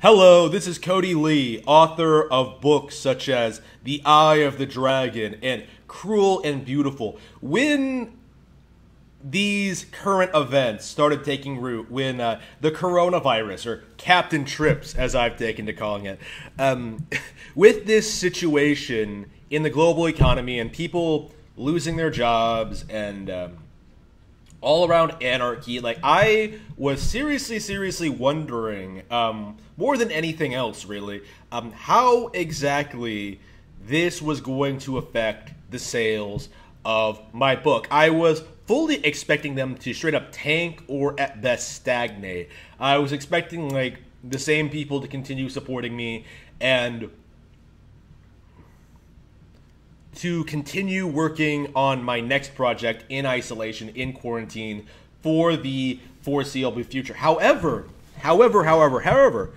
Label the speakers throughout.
Speaker 1: Hello, this is Cody Lee, author of books such as The Eye of the Dragon and Cruel and Beautiful. When these current events started taking root, when uh, the coronavirus, or Captain Trips, as I've taken to calling it, um, with this situation in the global economy and people losing their jobs and um, all around anarchy. Like I was seriously, seriously wondering, um, more than anything else, really, um, how exactly this was going to affect the sales of my book. I was fully expecting them to straight up tank or at best stagnate. I was expecting like the same people to continue supporting me and to continue working on my next project in isolation, in quarantine, for the foreseeable future. However, however, however, however,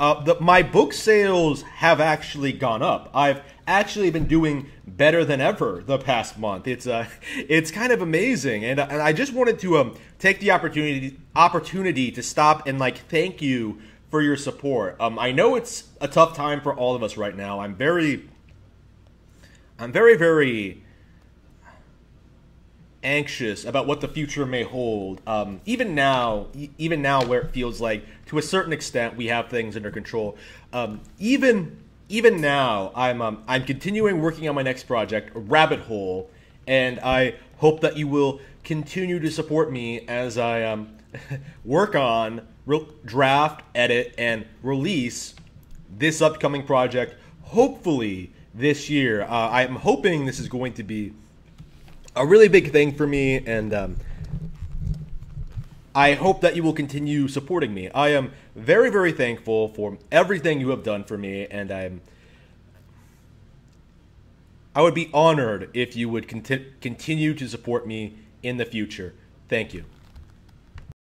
Speaker 1: uh, the, my book sales have actually gone up. I've actually been doing better than ever the past month. It's uh, it's kind of amazing, and, and I just wanted to um, take the opportunity opportunity to stop and like thank you for your support. Um, I know it's a tough time for all of us right now. I'm very I'm very, very anxious about what the future may hold. Um, even now, even now, where it feels like to a certain extent we have things under control. Um, even even now, I'm um, I'm continuing working on my next project, Rabbit Hole, and I hope that you will continue to support me as I um, work on re- draft, edit, and release this upcoming project. Hopefully this year. Uh, I'm hoping this is going to be a really big thing for me, and um, I hope that you will continue supporting me. I am very, very thankful for everything you have done for me, and I'm. I would be honored if you would conti- continue to support me in the future. Thank you.